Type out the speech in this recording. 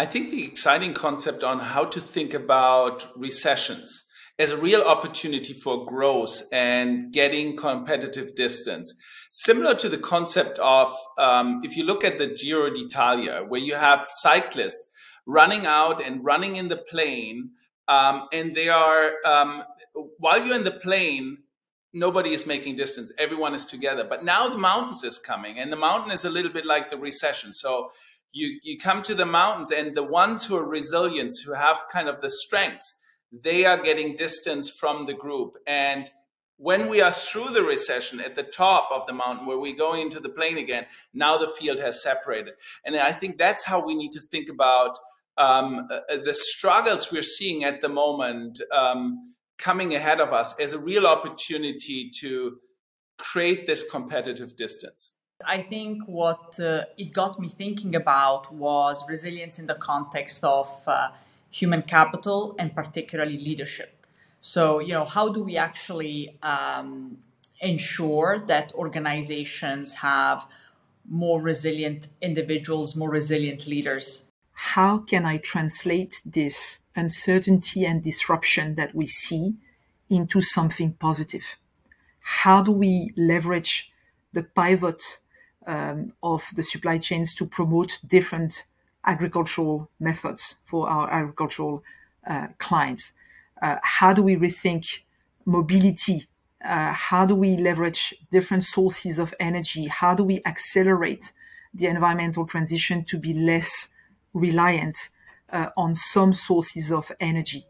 I think the exciting concept on how to think about recessions as a real opportunity for growth and getting competitive distance. Similar to the concept of um, if you look at the Giro d'Italia, where you have cyclists running out and running in the plain, um, and they are um, while you're in the plain, nobody is making distance. Everyone is together. But now the mountains is coming, and the mountain is a little bit like the recession. So you you come to the mountains, and the ones who are resilient, who have kind of the strengths, they are getting distance from the group. And when we are through the recession at the top of the mountain, where we go into the plain again, now the field has separated. And I think that's how we need to think about um, uh, the struggles we're seeing at the moment. Um, coming ahead of us as a real opportunity to create this competitive distance? I think what uh, it got me thinking about was resilience in the context of uh, human capital and particularly leadership. So, you know, how do we actually um, ensure that organizations have more resilient individuals, more resilient leaders? How can I translate this uncertainty and disruption that we see into something positive? How do we leverage the pivot um, of the supply chains to promote different agricultural methods for our agricultural uh, clients? Uh, how do we rethink mobility? Uh, how do we leverage different sources of energy? How do we accelerate the environmental transition to be less reliant uh, on some sources of energy.